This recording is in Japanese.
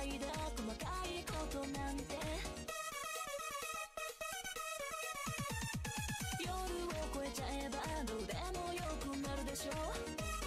愛だ細かいことなんて。夜を越えちゃえばどうでもよくなるでしょ